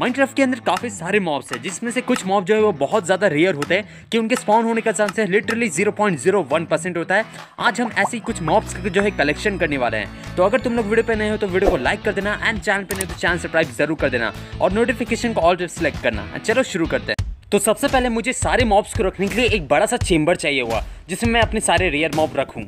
Minecraft के अंदर काफ़ी सारे मॉब्स हैं, जिसमें से कुछ मॉब जो है वो बहुत ज़्यादा रेयर होते हैं कि उनके स्पॉन होने का चांस है लिटरली 0.01 परसेंट होता है। आज हम ऐसे ही कुछ मॉब्स का जो है कलेक्शन करने वाले हैं। तो अगर तुम लोग वीडियो पे नए हो तो वीडियो को लाइक कर देना एंड चैनल पे नहीं तो चैनल सब्सक्राइब ज़रूर कर देना और नोटिफिकेशन को ऑल सेलेक्ट करना। चलो शुरू करते हैं। तो सबसे पहले मुझे सारे मॉब्स को रखने के लिए एक बड़ा सा चेम्बर चाहिए हुआ, जिसमें मैं अपने सारे रेयर मॉब रखूँ।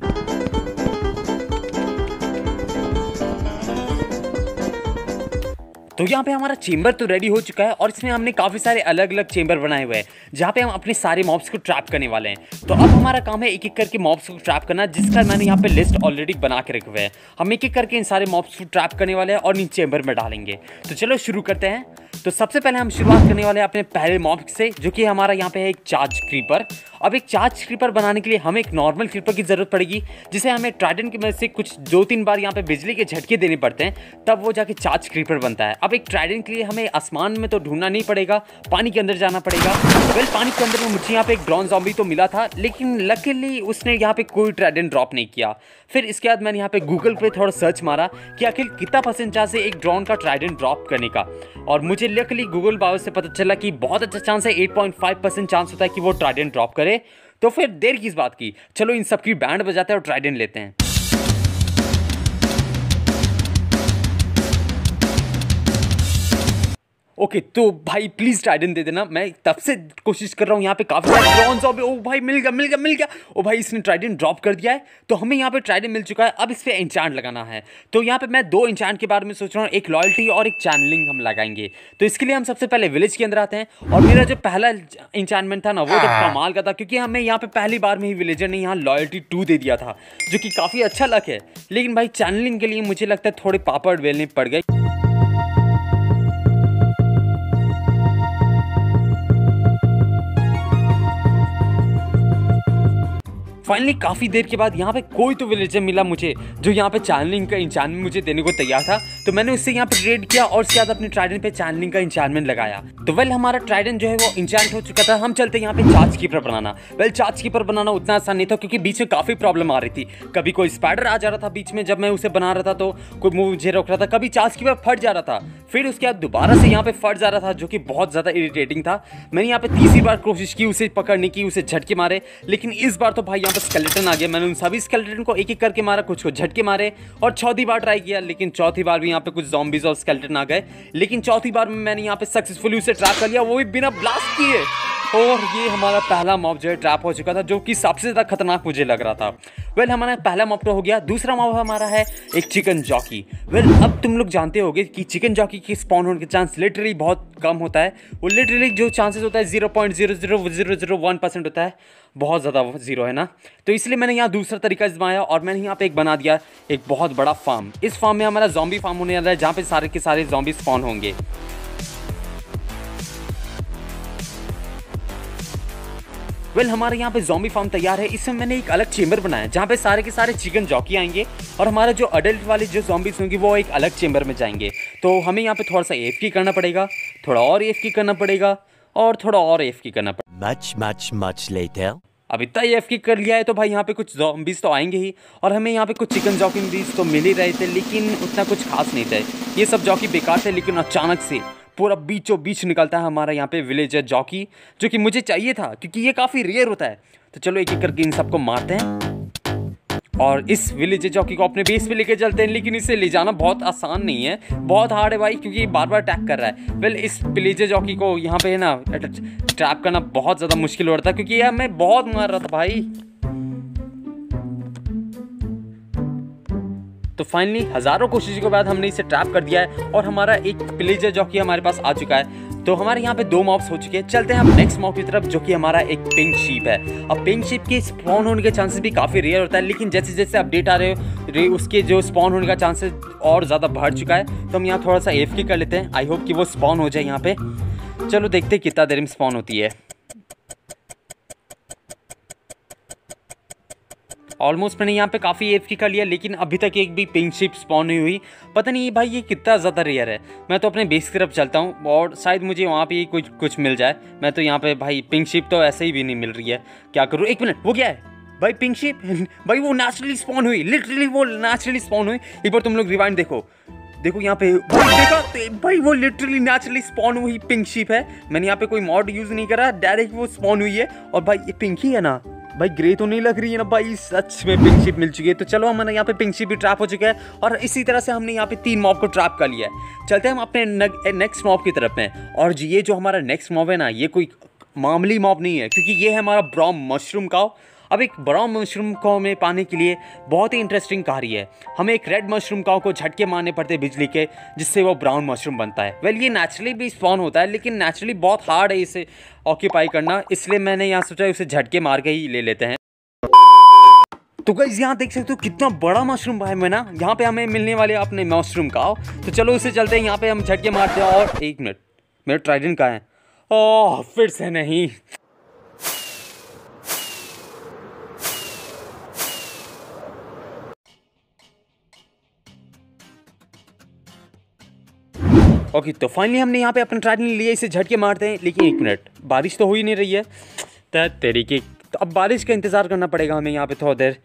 तो यहाँ पे हमारा चेंबर तो रेडी हो चुका है और इसमें हमने काफ़ी सारे अलग अलग चेंबर बनाए हुए हैं, जहाँ पे हम अपने सारे मॉब्स को ट्रैप करने वाले हैं। तो अब हमारा काम है एक एक करके मॉब्स को ट्रैप करना, जिसका मैंने यहाँ पे लिस्ट ऑलरेडी बना के रखे हुए हैं। हम एक एक करके इन सारे मॉब्स को ट्रैप करने वाले हैं और इन चेंबर में डालेंगे। तो चलो शुरू करते हैं। तो सबसे पहले हम शुरुआत करने वाले हैं अपने पहले मॉब से, जो कि हमारा यहाँ पे है एक चार्ज क्रीपर अब एक चार्ज क्रीपर बनाने के लिए हमें एक नॉर्मल क्रीपर की ज़रूरत पड़ेगी, जिसे हमें ट्राइडन की मदद से कुछ दो तीन बार यहाँ पे बिजली के झटके देने पड़ते हैं, तब वो जाके चार्ज क्रीपर बनता है। अब एक ट्राइडन के लिए हमें आसमान में तो ढूंढना नहीं पड़ेगा, पानी के अंदर जाना पड़ेगा। वेल पानी के अंदर में मुझे यहाँ पे एक ड्रॉन जॉम्बी तो मिला था, लेकिन लकीली उसने यहाँ पे कोई ट्राइडन ड्रॉप नहीं किया। फिर इसके बाद मैंने यहाँ पे गूगल पे थोड़ा सर्च मारा कि आखिर कितना परसेंट चांस है एक ड्रोन का ट्राइडन ड्रॉप करने का। और मुझे लकली गूगल बाबा से पता चला कि बहुत अच्छा चांस है 8.5 परसेंट चांस होता है कि वो ट्राइडेंट ड्रॉप करे। तो फिर देर किस बात की? चलो इन सबकी बैंड बजाते हैं और ट्राइडेंट लेते हैं। ओके तो भाई प्लीज़ ट्राइडन दे देना मैं तब से कोशिश कर रहा हूँ यहाँ पे काफ़ी सारे ड्रॉन्स ओ भाई मिल गया मिल गया मिल गया। ओ भाई इसने ट्राइडन ड्रॉप कर दिया है। तो हमें यहाँ पे ट्राइडन मिल चुका है। अब इस पर इंचांट लगाना है। तो यहाँ पे मैं दो इंचांट के बारे में सोच रहा हूँ एक लॉयल्टी और एक चैनलिंग हम लगाएँगे। तो इसके लिए हम सबसे पहले विलेज के अंदर आते हैं। और मेरा जो पहला इंचांटमेंट था ना वो तो कमाल का था क्योंकि हमें यहाँ पे पहली बार में ही विलेजर ने यहाँ लॉयल्टी टू दे दिया था जो कि काफ़ी अच्छा लक है। लेकिन भाई चैनलिंग के लिए मुझे लगता है थोड़े पापड़ बेलने पड़ गए। फाइनली काफ़ी देर के बाद यहाँ पे कोई तो विलेजर मिला मुझे, जो यहाँ पे चैनलिंग का इंचानमेंट मुझे देने को तैयार था। तो मैंने उससे यहाँ पे ट्रेड किया और उसके बाद अपने ट्राइडन पे चैनलिंग का इंचानमेंट लगाया। तो वेल हमारा ट्राइडन जो है वो इंचांट हो चुका था। हम चलते यहाँ पे चार्ज कीपर बनाना। वेल चार्ज कीपर बनाना उतना आसान नहीं था, क्योंकि बीच में काफ़ी प्रॉब्लम आ रही थी। कभी कोई स्पाइडर आ जा रहा था बीच में जब मैं उसे बना रहा था तो कोई मुझे रोक रहा था। कभी चार्ज कीपर फट जा रहा था। फिर उसके बाद दोबारा से यहाँ पे फट जा रहा था, जो कि बहुत ज़्यादा इरिटेटिंग था। मैंने यहाँ पे तीसरी बार कोशिश की उसे पकड़ने की, उसे झटके मारे। लेकिन इस बार तो भाई यहाँ पर स्केलेटन आ गया। मैंने उन सभी स्केलेटन को एक एक करके मारा, कुछ को झटके मारे और चौथी बार ट्राई किया, लेकिन चौथी बार भी यहाँ पे कुछ जॉम्बीज और स्केलेटन आ गए। लेकिन चौथी बार मैंने यहाँ पे सक्सेसफुली उसे ट्रैप कर लिया, वो भी बिना ब्लास्ट किए। और ये हमारा पहला मॉब जो है ट्रैप हो चुका था, जो कि सबसे ज़्यादा खतरनाक मुझे लग रहा था। वेल हमारा पहला मॉब तो हो गया, दूसरा मॉब हमारा है एक चिकन जॉकी वेल अब तुम लोग जानते होगे कि चिकन जॉकी की स्पॉन होने के चांस लिटरली बहुत कम होता है। वो लिटरली जो चांसेस होता है zero point zero zero zero zero one percent होता है। बहुत ज़्यादा ज़ीरो है ना? तो इसलिए मैंने यहाँ दूसरा तरीका इस्तेमाया और मैंने यहाँ पे एक बना दिया एक बहुत बड़ा फार्म इस फार्म में हमारा जॉम्बी फार्म होने वाला है, जहाँ पे सारे के सारे जॉम्बी स्पॉन होंगे। वेल हमारे यहाँ पे जॉम्बी फार्म तैयार है। इसमें मैंने एक अलग चेम्बर बनाया जहाँ पे सारे के सारे चिकन जॉकी आएँगे और हमारे जो अडल्ट वाले जो जॉम्बीज होंगे वो एक अलग चेम्बर में जाएँगे। तो हमें यहाँ पे थोड़ा सा एफ़ की करना पड़ेगा थोड़ा और एफ़ की करना पड़ेगा और थोड़ा और एफ़ की करना पड़ेगा। Much, much later. अब इतना ही एफ़ की कर लिया है तो भाई यहाँ पे कुछ जॉम्बीज तो आएँगे ही और हमें यहाँ पे कुछ चिकन जॉकीज तो मिल ही रहे थे लेकिन उतना कुछ खास नहीं था। ये सब जॉकी बेकार थे लेकिन अचानक से पूरा बीचों बीच निकलता है हमारा यहाँ पे विलेजर जॉकी जो कि मुझे चाहिए था, क्योंकि ये काफ़ी रेयर होता है। तो चलो एक एक करके इन सबको मारते हैं। और इस विलेज जॉकी को अपने बेस पे लेके चलते हैं, लेकिन इसे ले जाना बहुत आसान नहीं है। बहुत हार्ड है भाई, क्योंकि ये बार बार अटैक कर रहा है। वेल इस विलेज जॉकी को यहाँ पे है ना ट्रैप करना बहुत ज़्यादा मुश्किल हो रहा था, क्योंकि यार मैं बहुत मार रहा था भाई। तो फाइनली हज़ारों कोशिशों के बाद हमने इसे ट्रैप कर दिया है और हमारा एक प्लेजर जॉकी हमारे पास आ चुका है। तो हमारे यहाँ पे दो मॉब्स हो चुके हैं। चलते हैं हम नेक्स्ट मॉब की तरफ़, जो कि हमारा एक पिंक शीप है। अब पिंक शीप के स्पॉन होने के चांसेस भी काफ़ी रेयर होता है, लेकिन जैसे जैसे अपडेट आ रहे हो, रे, उसके जो स्पॉन होने का चांसेस और ज़्यादा बढ़ चुका है। तो हम यहाँ थोड़ा सा एफ़ कर लेते हैं। आई होप कि वो स्पॉन हो जाए यहाँ पे। चलो देखते कितना देर में स्पॉन होती है। ऑलमोस्ट मैंने यहाँ पे काफ़ी एफ़ की कर लिया, लेकिन अभी तक एक भी पिंक शिप स्पॉन नहीं हुई। पता नहीं भाई ये कितना ज़्यादा रेयर है। मैं तो अपने बेस की तरफ़ चलता हूँ, और शायद मुझे वहाँ पे कुछ कुछ मिल जाए। मैं तो यहाँ पे भाई पिंक शिप तो ऐसे ही भी नहीं मिल रही है। क्या करूँ? एक मिनट वो क्या है? भाई पिंक शिप भाई वो नेचुरली स्पॉन हुई लिटरली वो नेचुरली स्पॉन हुई। एक बार तुम लोग रिवाइंड देखो। देखो यहाँ पे देखा? तो भाई वो लिटरली नेचुरली स्पॉन हुई पिंक शिप है। मैंने यहाँ पे कोई मॉड यूज़ नहीं करा डायरेक्ट वो स्पॉन हुई है। और भाई ये पिंक ही है ना? भाई ग्रे तो नहीं लग रही है ना भाई? सच में पिंकशिप मिल चुकी है। तो चलो हमारे यहाँ पे पिंकशिप भी ट्रैप हो चुका है और इसी तरह से हमने यहाँ पे तीन मॉब को ट्रैप कर लिया है। चलते हैं हम अपने नेक्स्ट मॉब की तरफ़ में। और ये जो हमारा नेक्स्ट मॉब है ना, ये कोई मामूली मॉब नहीं है, क्योंकि ये है हमारा ब्राउन मशरूम काव अब एक ब्राउन मशरूम काव में पाने के लिए बहुत ही इंटरेस्टिंग कार्य है। हमें एक रेड मशरूम काव को झटके मारने पड़ते बिजली के, जिससे वो ब्राउन मशरूम बनता है। वेल ये नेचुरली भी स्पॉन होता है, लेकिन नेचुरली बहुत हार्ड है इसे ऑक्यूपाई करना। इसलिए मैंने यहाँ सोचा उसे झटके मार के ही ले लेते हैं। तो गाइज़ यहाँ देख सकते हो कितना बड़ा मशरूम भाई मैं ना यहाँ पे हमें मिलने वाले अपने मशरूम का तो चलो उसे चलते हैं, यहाँ पे हम झटके मारते हैं और एक मिनट, मेरा ट्राइडेंट कहाँ है? ओह, फिर से नहीं। ओके तो फाइनली हमने यहाँ पे अपना ट्राइडेंट लिया, इसे झटके मारते हैं, लेकिन एक मिनट बारिश तो हो ही नहीं रही है। तो तरीके तो अब बारिश का इंतज़ार करना पड़ेगा हमें यहाँ पे थोड़ा देर।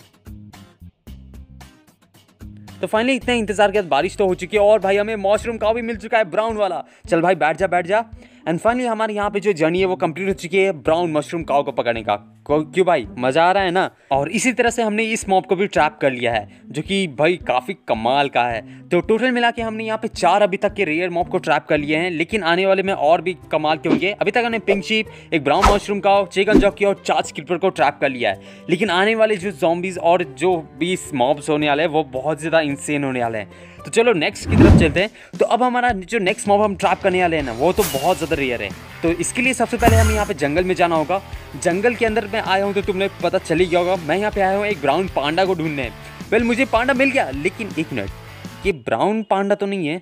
तो फाइनली इतना इंतज़ार के बाद बारिश तो हो चुकी है, और भाई हमें मॉशरूम का भी मिल चुका है ब्राउन वाला। चल भाई बैठ जा बैठ जा। एंड फाइनली हमारे यहाँ पे जो जर्नी है, वो कंप्लीट हो चुकी है ब्राउन मशरूम काव को पकड़ने का। क्यों भाई? मज़ा आ रहा है ना? और इसी तरह से हमने इस मॉब को भी ट्रैप कर लिया है, जो कि भाई काफ़ी कमाल का है। तो टोटल मिला के हमने यहाँ पे चार अभी तक के रेयर मॉब को ट्रैप कर लिए हैं, लेकिन आने वाले में और भी कमाल के होंगे। अभी तक हमने पिंक शीप एक ब्राउन मशरूम का चिकन जॉकी और चार्ज क्लिपर को ट्रैप कर लिया है। लेकिन आने वाले जो जॉम्बीज और जो भी मॉब्स होने वाले हैं, वो बहुत ज़्यादा इंसेन होने वाले हैं। तो चलो नेक्स्ट की तरफ़ चलते हैं। तो अब हमारा जो नेक्स्ट मॉब हम ट्रैप करने वाले हैं ना, वो तो बहुत ज़्यादा रेयर है। तो इसके लिए सबसे पहले हमें यहाँ पे जंगल में जाना होगा। जंगल के अंदर मैं आया हूँ तो तुमने पता चली गया होगा। मैं यहाँ पे आया हूँ एक ब्राउन पांडा को ढूँढने। वेल मुझे पांडा मिल गया, लेकिन एक मिनट ये ब्राउन पांडा तो नहीं है।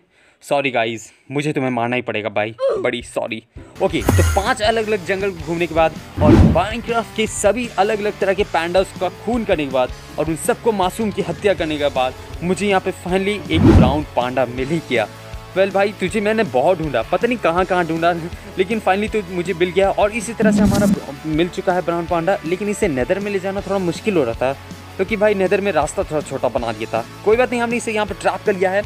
सॉरी गाइस मुझे तुम्हें मारना ही पड़ेगा भाई बड़ी सॉरी ओके तो पाँच अलग अलग जंगल घूमने के बाद और माइनक्राफ्ट के सभी अलग अलग तरह के पैंडास का खून करने के बाद और उन सबको मासूम की हत्या करने के बाद मुझे यहाँ पे फाइनली एक ब्राउन पांडा मिल ही गया। वेल भाई तुझे मैंने बहुत ढूंढा। पता नहीं कहाँ कहाँ ढूंढा, लेकिन फाइनली तो मुझे मिल गया और इसी तरह से हमारा मिल चुका है ब्राउन पांडा लेकिन इसे नदर में ले जाना थोड़ा मुश्किल हो रहा था। क्योंकि तो भाई नदर में रास्ता थोड़ा छोटा बना दिया था। कोई बात नहीं, हमने इसे यहाँ पर ट्रैप कर लिया है।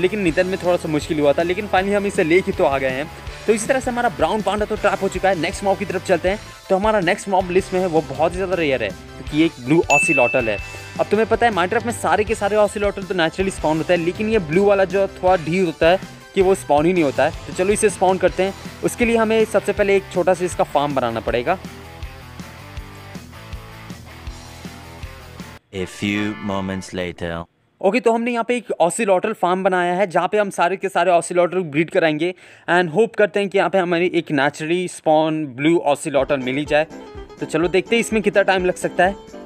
लेकिन निधन में थोड़ा सा मुश्किल हुआ था, लेकिन फाइनली हम इसे ले ही तो आ गए हैं। तो इसी तरह से हमारा ब्राउन पांडा तो ट्रैप हो चुका है। नेक्स्ट मॉब की तरफ़ चलते हैं। तो हमारा नेक्स्ट मॉब लिस्ट में है, वो बहुत ही ज़्यादा रेयर है, क्योंकि एक ब्लू ऑसिलॉटल है। अब तुम्हें पता है माइंड्राफ्ट में सारे के सारे ऑसिलॉटल तो नेचुरली स्पॉन होता है, लेकिन ये ब्लू वाला जो थोड़ा ढीर होता है कि वो स्पॉन ही नहीं होता है। तो चलो इसे स्पॉन करते हैं। उसके लिए हमें सबसे पहले एक छोटा सा इसका फार्म बनाना पड़ेगा। A few moments later. Okay तो हमने यहाँ पे एक ऑसिलोटल फार्म बनाया है, जहाँ पे हम सारे के सारे ऑसिलोटल ब्रीड कराएँगे। एंड होप करते हैं कि यहाँ पे हमारी एक नेचुरली स्पॉन ब्लू ऑसिलोटल मिल ही जाए। तो चलो देखते हैं इसमें कितना टाइम लग सकता है।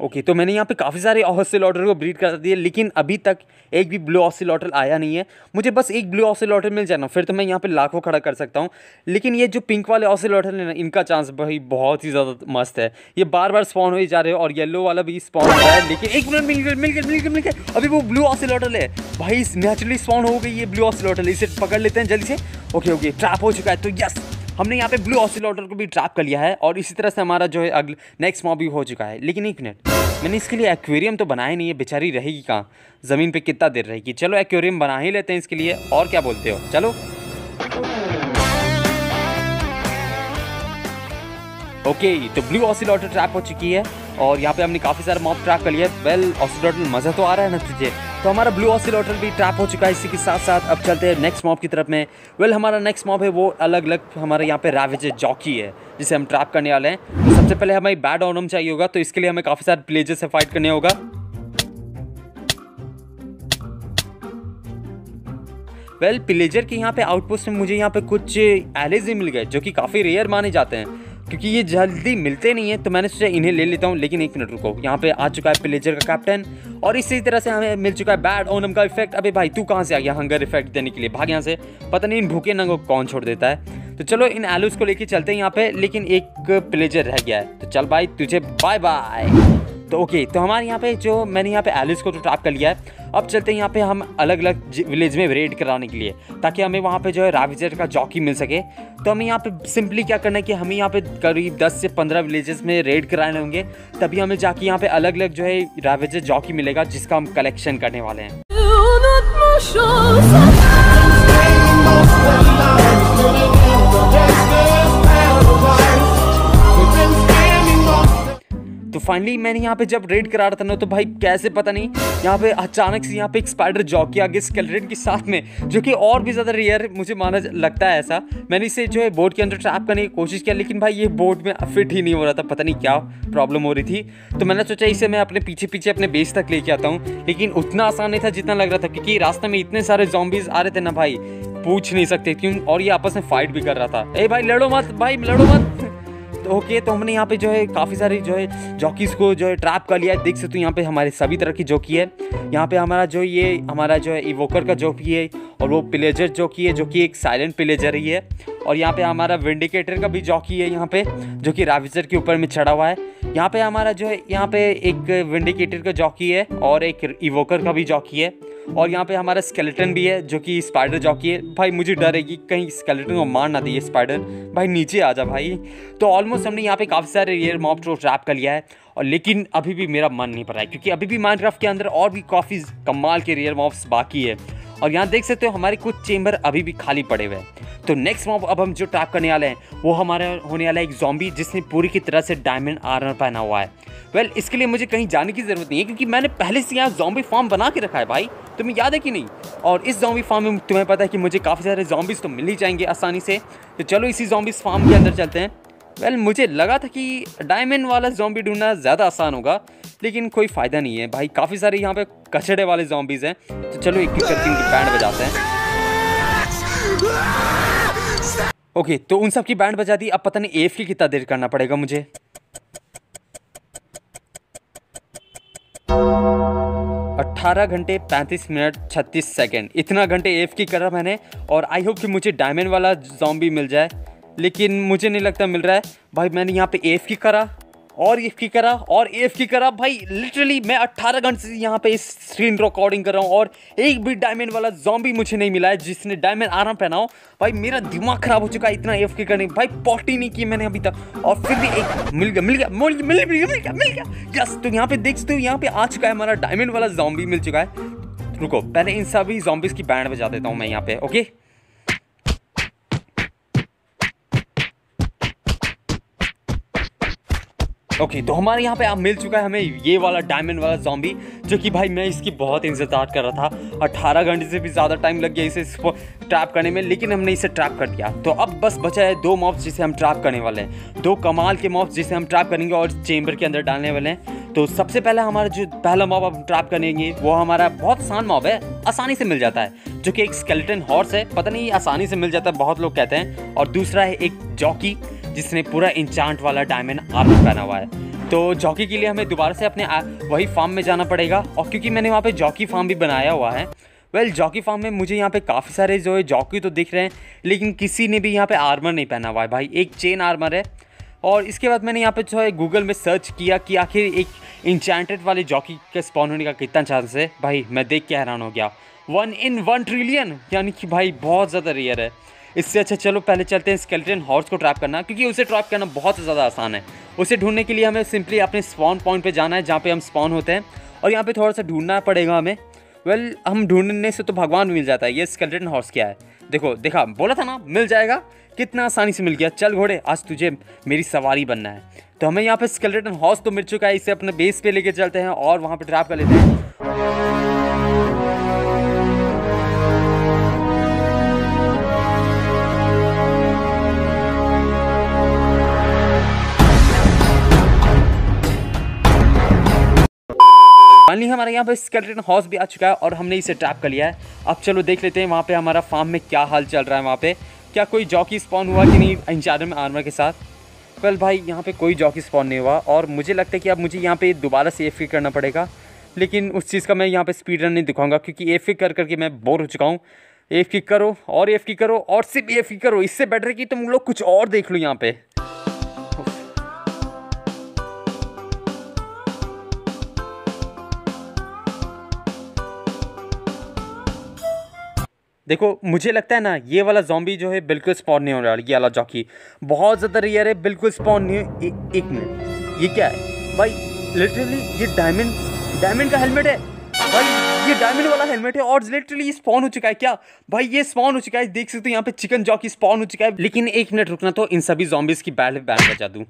ओके तो मैंने यहाँ पे काफ़ी सारे ऑसिलॉटर को ब्रीड कर दिए, लेकिन अभी तक एक भी ब्लू ऑसिलॉटर आया नहीं है। मुझे बस एक ब्लू ऑसिलॉटर मिल जाना फिर तो मैं यहाँ पे लाखों खड़ा कर सकता हूँ। लेकिन ये जो पिंक वाले ऑसिलॉटर है ना, इनका चांस भाई बहुत ही ज़्यादा मस्त है। ये बार बार स्पॉन हो जा रहे हो और येलो वाला भी स्पॉन हो है, लेकिन एक मिनट मिल गया मिल गया अभी वो ब्लू ऑसिलॉटर है भाई नेचुरली स्पॉन हो गई ये ब्लू ऑसिलॉटर इसे पकड़ लेते हैं जल्दी से। ओके ओके ट्रैप हो चुका है तो यस हमने यहाँ पे ब्लू ऑसिल को भी ट्रैप कर लिया है और इसी तरह से हमारा जो है अगले नेक्स्ट मॉब भी हो चुका है। लेकिन एक मिनट मैंने इसके लिए एक्वेरियम तो बनाया नहीं है, बेचारी रहेगी कहाँ? ज़मीन पे कितना देर रहेगी? चलो एक्वेरियम बना ही लेते हैं इसके लिए, और क्या बोलते हो? चलो। ओके तो ब्लू ऑसिलॉटर ट्रैप हो चुकी है और यहाँ पे हमने काफ़ी सारे मॉप ट्रैप कर लिया वेल ऑसिलॉटर मज़ा तो आ रहा है ना तुझे? तो हमारा ब्लू ऑसिलॉटर भी ट्रैप हो चुका है इसी के साथ साथ अब चलते हैं नेक्स्ट मॉब की तरफ़ में। वेल हमारा नेक्स्ट मॉब है वो अलग अलग हमारे यहाँ पे रैवेज जॉकी है जिसे हम ट्रैप करने वाले हैं। तो सबसे पहले हमें बैड ऑनम चाहिए होगा तो इसके लिए हमें काफ़ी सारे प्लेजर से फाइट करने होगा। वेल well, पिलेजर के यहाँ पे आउटपोस्ट में मुझे यहाँ पे कुछ एलेज मिल गए जो कि काफ़ी रेयर माने जाते हैं। क्योंकि ये जल्दी मिलते नहीं है तो मैंने सोचा इन्हें ले लेता हूँ, लेकिन एक मिनट रुको। यहाँ पे आ चुका है प्लेजर का कैप्टन और इसी तरह से हमें मिल चुका है बैड ओनम का इफ़ेक्ट अभी भाई, तू कहाँ से आ गया हंगर इफ़ेक्ट देने के लिए? भाग यहाँ से। पता नहीं इन भूखे नंगो कौन छोड़ देता है। तो चलो, इन एलूस को लेके चलते हैं यहाँ पे, लेकिन एक प्लेजर रह गया है। तो चल भाई, तुझे बाय बाय तो ओके तो हमारे यहाँ पे जो मैंने यहाँ पे एलिस को तो ट्रैप कर लिया है। अब चलते हैं यहाँ पे हम अलग अलग विलेज में रेड कराने के लिए, ताकि हमें वहाँ पे जो है राविजर का जॉकी मिल सके। तो हमें यहाँ पे सिंपली क्या करना है कि हमें यहाँ पे करीब 10 से 15 विलेजेस में रेड कराने होंगे, तभी हमें जाके यहाँ पे अलग अलग जो है राविजर जॉकी मिलेगा, जिसका हम कलेक्शन करने वाले हैं। तो फाइनली मैंने यहाँ पे जब रेड करा रहा था ना तो भाई कैसे पता नहीं, यहाँ पे अचानक से यहाँ पे एक स्पाइडर जॉकी आगे स्केलेटन के साथ में, जो कि और भी ज़्यादा रेयर मुझे माना लगता है ऐसा। मैंने इसे जो है बोर्ड के अंदर ट्रैप करने की कोशिश किया, लेकिन भाई ये बोर्ड में फिट ही नहीं हो रहा था, पता नहीं क्या प्रॉब्लम हो रही थी। तो मैंने सोचा इसे मैं अपने पीछे पीछे अपने बेस तक लेके आता हूँ, लेकिन उतना आसान नहीं था जितना लग रहा था, क्योंकि रास्ते में इतने सारे जॉम्बीज आ रहे थे ना भाई, पूछ नहीं सकते, क्यों? और ये आपस में फाइट भी कर रहा था। ए भाई, लड़ो मत, भाई, लड़ो मत। ओके तो हमने यहाँ पे जो है काफ़ी सारी जो है जॉकीज को जो है ट्रैप कर लिया है। देख सकते हो यहाँ पे हमारे सभी तरह की जॉकी है। यहाँ पे हमारा जो ये, हमारा जो है इवोकर का जॉकी है और वो प्लेजर जॉकी है जो कि एक साइलेंट प्लेजर ही है। और यहाँ पे हमारा विंडिकेटर का भी जॉकी है यहाँ पे जो कि राविजर के ऊपर में चढ़ा हुआ है। यहाँ पे हमारा जो है, यहाँ पे एक विंडिकेटर का जॉकी है और एक इवोकर का भी जॉकी है। और यहाँ पे हमारा स्केलेटन भी है जो कि स्पाइडर जॉकी है। भाई मुझे डर है कि कहीं स्केलेटन को मार ना दिए स्पाइडर भाई नीचे आ जा भाई। तो ऑलमोस्ट हमने यहाँ पे काफ़ी सारे रेयर मॉप को ट्रैप कर लिया है। और लेकिन अभी भी मेरा मन नहीं पड़ा है क्योंकि अभी भी माइनक्राफ्ट के अंदर और भी काफ़ी कमाल के रेयर मॉब्स बाकी है। और यहाँ देख सकते हो हमारे कुछ चेंबर अभी भी खाली पड़े हुए हैं। तो नेक्स्ट मॉब अब हम जो ट्रैप करने वाले हैं वो हमारे होने वाला है एक जॉम्बी जिसने पूरी की तरह से डायमंड आर्मर पहना हुआ है। वेल well, इसके लिए मुझे कहीं जाने की ज़रूरत नहीं है क्योंकि मैंने पहले से यहाँ जॉम्बी फार्म बना के रखा है भाई। तुम्हें याद है कि नहीं? और इस जॉम्बी फार्म में तुम्हें पता है कि मुझे काफ़ी सारे जॉम्बीज़ तो मिल ही जाएँगे आसानी से। तो चलो इसी जॉम्बीज फार्म के अंदर चलते हैं। वेल well, मुझे लगा था कि डायमंड वाला जॉम्बी ढूंढना ज़्यादा आसान होगा लेकिन कोई फ़ायदा नहीं है। भाई काफ़ी सारे यहाँ पे कचड़े वाले जॉम्बीज़ हैं। तो चलो एक एक करके बैंड बजाते हैं। ओके okay, तो उन सब की बैंड बजा दी। अब पता नहीं एफ़ की कितना देर करना पड़ेगा मुझे। अट्ठारह घंटे पैंतीस मिनट छत्तीस सेकेंड। इतना घंटे एफ़ की करा मैंने और आई होप कि मुझे डायमंड वाला जॉम्बी मिल जाए। लेकिन मुझे नहीं लगता मिल रहा है। भाई, मैंने यहाँ पे एफ़ की करा। और एफ़ की करा, और एफ़ की करा, भाई लिटरली मैं 18 घंटे से यहाँ पे इस स्क्रीन रिकॉर्डिंग कर रहा हूँ, और एक भी डायमंड वाला जॉम्बी मुझे नहीं मिला है, जिसने डायमंड आराम पहना हो। भाई, मेरा दिमाग खराब हो चुका है इतना एफ़ की करने भाई पॉटी नहीं की मैंने अभी तक, और फिर भी एक मिल गया मिल गया मिल गया मिल गया मिल गया मिल गया। यस तो यहाँ पे देख सकते हो, यहाँ पे आ चुका है हमारा डायमंड वाला जॉम्बी मिल चुका है। रुको, पहले इन सभी जॉम्बिस की बैंड बजा देता हूँ मैं यहाँ पे ओके ओके तो हमारे यहाँ पे आप मिल चुका है हमें ये वाला डायमंड वाला जॉम्बी जो कि भाई मैं इसकी बहुत इंतज़ार कर रहा था। अट्ठारह घंटे से भी ज़्यादा टाइम लग गया इसे ट्रैप करने में, लेकिन हमने इसे ट्रैप कर दिया। तो अब बस बचा है दो मॉब्स जिसे हम ट्रैप करने वाले हैं। दो कमाल के मॉब्स जिसे हम ट्रैप करेंगे और चेम्बर के अंदर डालने वाले हैं। तो सबसे पहले हमारा जो पहला मॉब हम ट्रैप करेंगे, वो हमारा बहुत आसान मॉब है, आसानी से मिल जाता है, जो कि एक स्केलेटन हॉर्स है। पता नहीं, आसानी से मिल जाता है, बहुत लोग कहते हैं। और दूसरा है एक जॉकी जिसने पूरा इंचांट वाला डायमंड आर्मर पहना हुआ है। तो जॉकी के लिए हमें दोबारा से अपने वही फार्म में जाना पड़ेगा। और क्योंकि मैंने वहाँ पे जॉकी फार्म भी बनाया हुआ है वेल well, जॉकी फार्म में मुझे यहाँ पे काफ़ी सारे जो है जॉकी तो दिख रहे हैं लेकिन किसी ने भी यहाँ पे आर्मर नहीं पहना हुआ है भाई। एक चेन आर्मर है। और इसके बाद मैंने यहाँ पे जो है गूगल में सर्च किया कि आखिर एक इंचेंटेड वाले जॉकी के स्पॉन होने का कितना चांस है। भाई मैं देख के हैरान हो गया। वन इन वन ट्रिलियन यानी कि भाई बहुत ज़्यादा रेयर है। इससे अच्छा चलो पहले चलते हैं स्केलेटन हॉर्स को ट्रैप करना क्योंकि उसे ट्रैप करना बहुत ज़्यादा आसान है। उसे ढूँढने के लिए हमें सिंपली अपने स्पॉन पॉइंट पे जाना है जहाँ पे हम स्पॉन होते हैं और यहाँ पे थोड़ा सा ढूंढना पड़ेगा हमें। वेल well, हम ढूँढने से तो भगवान मिल जाता है ये स्केलेटन हॉर्स क्या है? देखो देखा बोला था ना मिल जाएगा कितना आसानी से मिल गया। चल घोड़े आज तुझे मेरी सवारी बनना है। तो हमें यहाँ पे स्केलेटन हॉर्स तो मिल चुका है इसे अपने बेस पे लेके चलते हैं और वहाँ पे ट्रैप कर लेते हैं। फाइनली हमारे यहाँ पे स्केलेटन हाउस भी आ चुका है और हमने इसे ट्रैप कर लिया है। अब चलो देख लेते हैं वहाँ पे हमारा फार्म में क्या हाल चल रहा है वहाँ पे। क्या कोई जॉकी स्पॉन हुआ कि नहीं इंचार्जर में आर्मर के साथ? कल भाई, यहाँ पे कोई जॉकी स्पॉन नहीं हुआ और मुझे लगता है कि अब मुझे यहाँ पे दोबारा से एफ़ करना पड़ेगा। लेकिन उस चीज़ का मैं यहाँ पे स्पीड रन नहीं दिखाऊँगा क्योंकि एफ़ कर करके मैं बोर हो चुका हूँ। एफ़ करो और एफ़ करो और सिर्फ़ एफ़ करो, इससे बेटर कि तुम लोग कुछ और देख लो यहाँ पे। देखो, मुझे लगता है ना, ये वाला जॉम्बी जो है, बिल्कुल स्पॉन नहीं होने वाला, ये वाला जॉकी बहुत ज़्यादा रेयर है, बिल्कुल स्पॉन नहीं हो। एक मिनट ये क्या है? भाई लिटरली ये डायमंड डायमंड का हेलमेट है। भाई, ये डायमंड वाला हेलमेट है और लिटरली स्पॉन हो चुका है क्या? भाई, ये स्पॉन हो चुका है। देख सकते हो, यहाँ पे चिकन जॉकी स्पॉन हो चुका है। लेकिन एक मिनट रुकना तो इन सभी जॉम्बीज की बैल बैन बजा दूँ।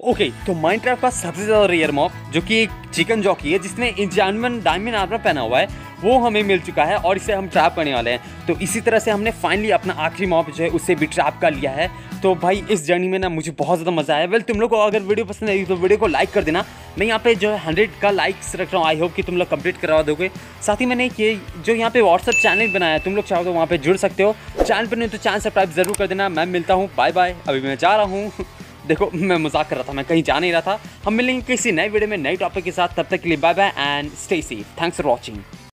ओके okay, तो माइनक्राफ्ट का सबसे ज़्यादा रेयर मॉब जो कि एक चिकन जॉकी है जिसने इंजानमन डायमंड आर्मर पहना हुआ है वो हमें मिल चुका है और इसे हम ट्रैप करने वाले हैं। तो इसी तरह से हमने फाइनली अपना आखिरी मॉप जो है उसे भी ट्रैप कर लिया है। तो भाई इस जर्नी में ना मुझे बहुत ज़्यादा मज़ा आया। वेल तुम लोग को अगर वीडियो पसंद आई तो वीडियो को लाइक कर देना। मैं यहाँ पे जो है हंड्रेड का लाइक्स रख रहा हूँ। आई होप कि तुम लोग कंप्लीट करवा दोगे। साथ ही मैंने ये जो यहाँ पे व्हाट्सअप चैनल बनाया है तुम लोग चाहो तो वहाँ पे जुड़ सकते हो। चैनल पर नहीं तो चैनल सब्सक्राइब ज़रूर कर देना। मैं मिलता हूँ। बाय बाय अभी मैं जा रहा हूँ। देखो, मैं मज़ाक कर रहा था, मैं कहीं जा नहीं रहा था। हम मिलेंगे किसी नए वीडियो में नए टॉपिक के साथ। तब तक के लिए bye bye and stay safe thanks for watching